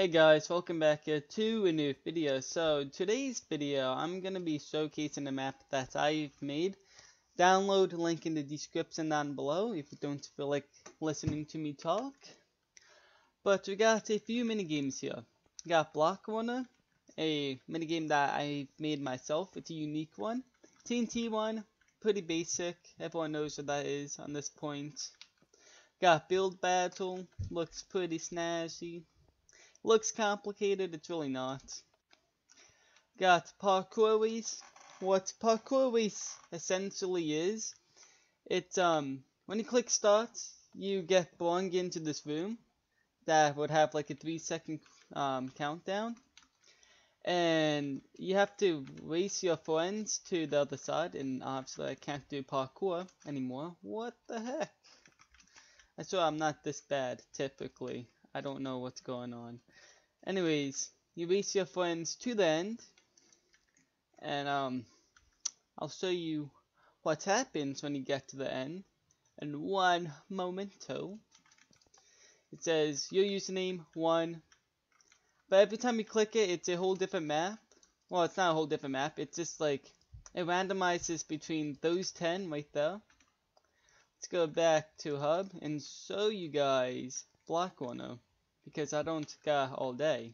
Hey guys, welcome back uh, to a new video. So today's video, I'm going to be showcasing a map that I've made. Download link in the description down below if you don't feel like listening to me talk. But we got a few mini games here. We got Block Runner, a mini game that I made myself. It's a unique one. TNT run, pretty basic. Everyone knows what that is on this point. Got Build Battle, looks pretty snazzy. Looks complicated, it's really not. Got Parkour. What Parkour Race essentially is, it's um when you click start, you get brung into this room that would have like a three second um, countdown. And you have to race your friends to the other side, and obviously I can't do parkour anymore. What the heck? I swear I'm not this bad, typically. I don't know what's going on. Anyways, you race your friends to the end, and um, I'll show you what happens when you get to the end And one momento. It says your username one, but every time you click it, it's a whole different map. Well, it's not a whole different map. It's just like it randomizes between those ten right there. Let's go back to hub and show you guys Block Runner because I don't got all day.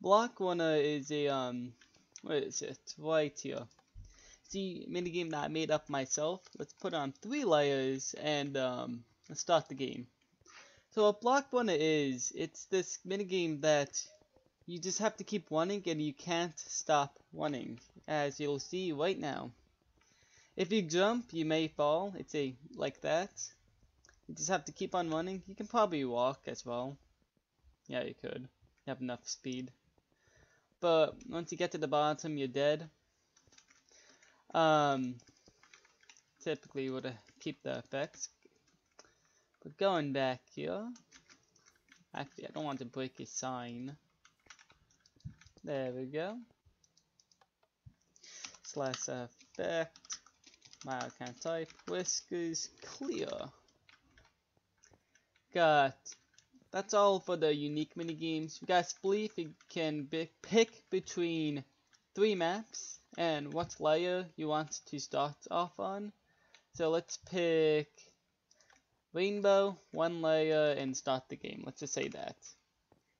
Block Runner is a um what is it? Right here. See minigame that I made up myself. Let's put on three layers and um let's start the game. So what Block Runner is, it's this minigame that you just have to keep running and you can't stop running, as you'll see right now. If you jump, you may fall. It's a like that. You just have to keep on running. You can probably walk as well. Yeah, you could. You have enough speed. But once you get to the bottom, you're dead. Um, typically would keep the effects. But going back here, actually I don't want to break a sign. There we go. Slash effect. My can't type. Wiscers clear. Got that's all for the unique mini games. You guys believe you can pick between three maps and what layer you want to start off on. So let's pick rainbow, one layer, and start the game. Let's just say that.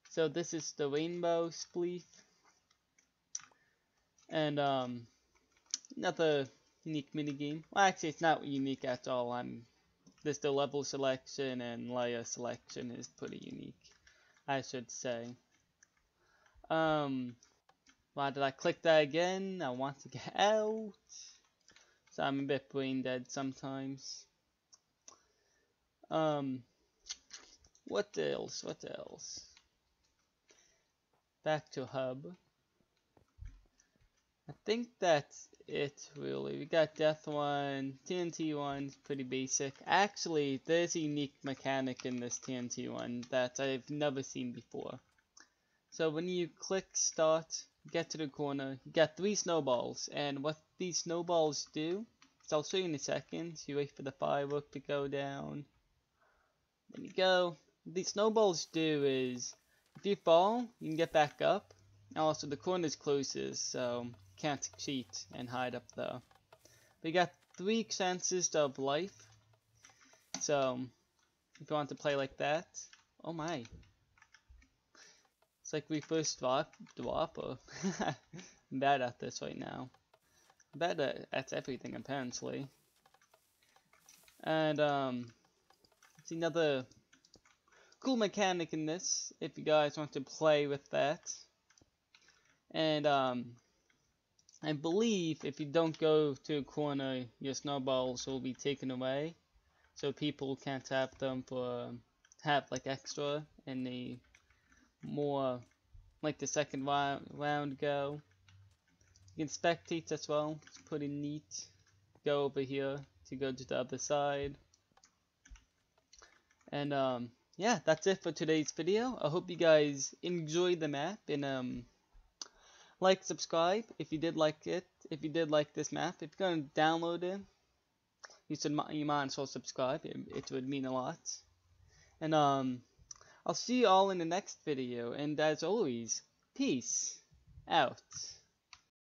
So this is the rainbow spleef. And um, another unique mini game. Well, actually, it's not unique at all. I'm this the level selection and layer selection is pretty unique, I should say. Um, why did I click that again? I want to get out. So I'm a bit brain dead sometimes. Um, what else? What else? Back to hub. I think that's it really. We got Deathrun, TNT run's pretty basic. Actually, there's a unique mechanic in this TNT run that I've never seen before. So when you click start, get to the corner, you get three snowballs, and what these snowballs do, so I'll show you in a second. You wait for the firework to go down. There you go. What these snowballs do is, if you fall, you can get back up. Also, the corner's closes, so can't cheat and hide up there. We got three chances of life. So, if you want to play like that, oh my. It's like we first drop, Dwapper. I'm bad at this right now. Bad at, at everything apparently. And um, it's another cool mechanic in this, if you guys want to play with that. And um, I believe if you don't go to a corner, your snowballs will be taken away. So people can't have them for, have like extra in the more, like the second round go. You can spectate as well, it's pretty neat. Go over here to go to the other side. And um, yeah, that's it for today's video. I hope you guys enjoyed the map and um, like, subscribe if you did like it. If you did like this map, if you're going to download it, you should you might as well subscribe. It, it would mean a lot. And um, I'll see you all in the next video, and as always, peace out.